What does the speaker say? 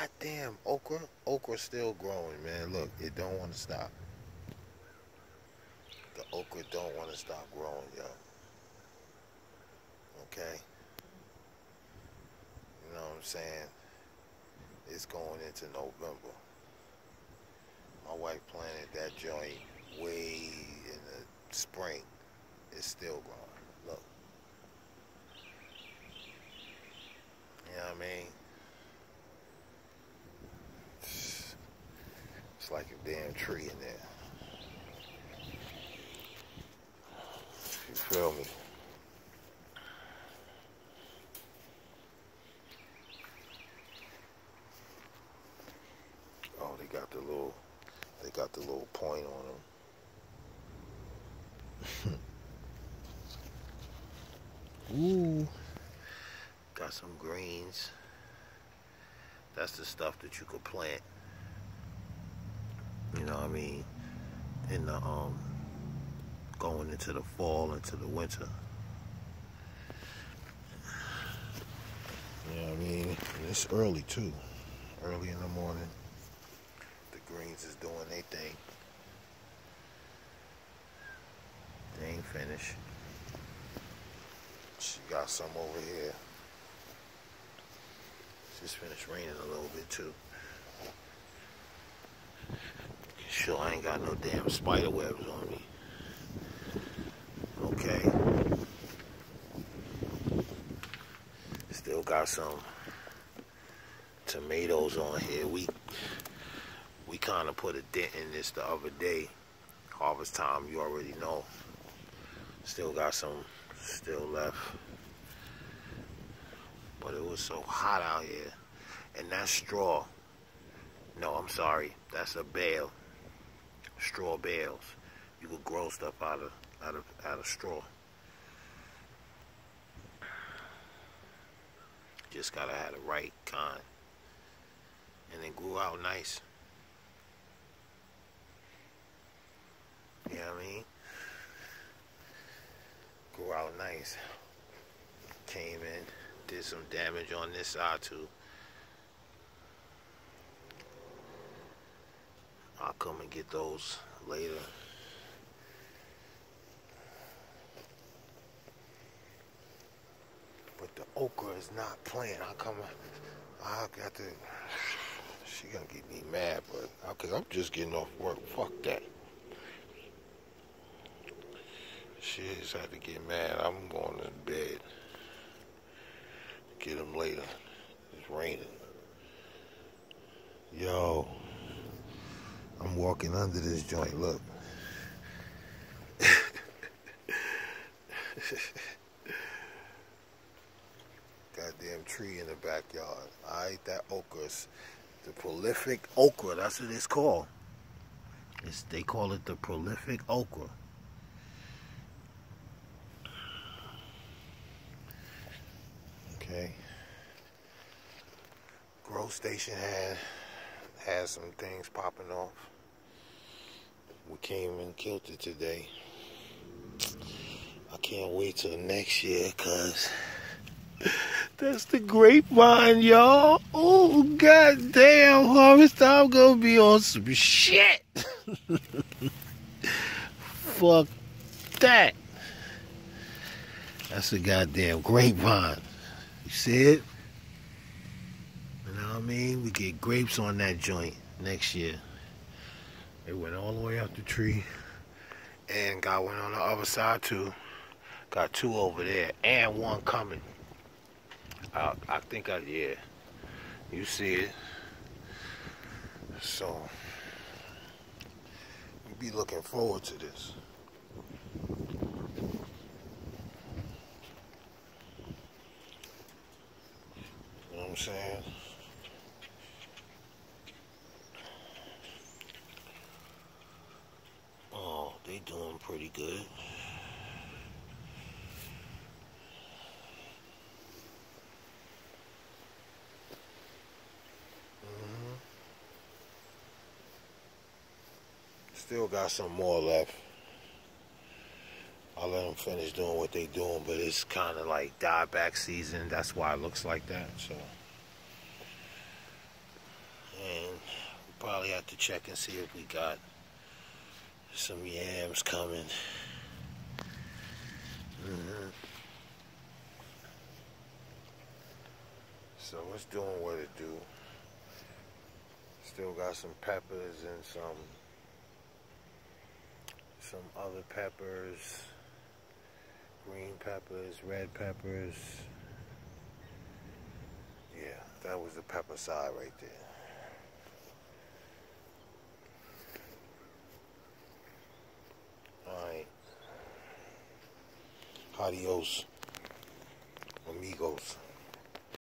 goddamn okra, okra's still growing, man. Look, it don't want to stop. The okra don't want to stop growing, yo. Okay? You know what I'm saying? It's going into November. My wife planted that joint way in the spring. It's still growing. Look. You know what I mean? Like a damn tree in there. You feel me? Oh, they got the little, they got the little point on them. Ooh. Got some greens. That's the stuff that you could plant. You know what I mean? In the um going into the fall, into the winter. You know what I mean? And it's early too. Early in the morning. The greens is doing their thing. They ain't finished. She got some over here. Just finished raining a little bit too. Sure, I ain't got no damn spider webs on me. Okay. Still got some tomatoes on here. We we kind of put a dent in this the other day. Harvest time, you already know. Still got some still left. But it was so hot out here. And that straw, no, I'm sorry, that's a bale. Straw bales. You could grow stuff out of out of out of straw. Just gotta have the right kind. And it grew out nice. You know what I mean? Grew out nice. Came in, did some damage on this side too. I'll come and get those later. But the okra is not playing. I'll come, I got to. She gonna get me mad, but cause I'm just getting off work. Fuck that. She had to get mad. I'm going to bed. Get them later. It's raining. Yo, I'm walking under this joint. Look. Goddamn tree in the backyard. I ate that okra. The prolific okra. That's what it's called. It's, they call it the prolific okra. Okay. Grow station had had some things popping off. We came and killed it today. I can't wait till next year, cause that's the grapevine, y'all. Oh goddamn, harvest time gonna be on some shit. Fuck that. That's a goddamn grapevine. You see it? You know what I mean? We get grapes on that joint next year. It went all the way up the tree. And got one on the other side too. Got two over there. And one coming. I, I think I, yeah. You see it. So, be looking forward to this. You know what I'm saying? Oh, doing pretty good. Mhm. Still got some more left. I'll let them finish doing what they doing, but it's kind of like dieback season. That's why it looks like that. So And we probably have to check and see if we got some yams coming. Mm -hmm. So it's doing what it do. Still got some peppers and some some other peppers, green peppers, red peppers. Yeah, that was the pepper side right there. Adiós, amigos.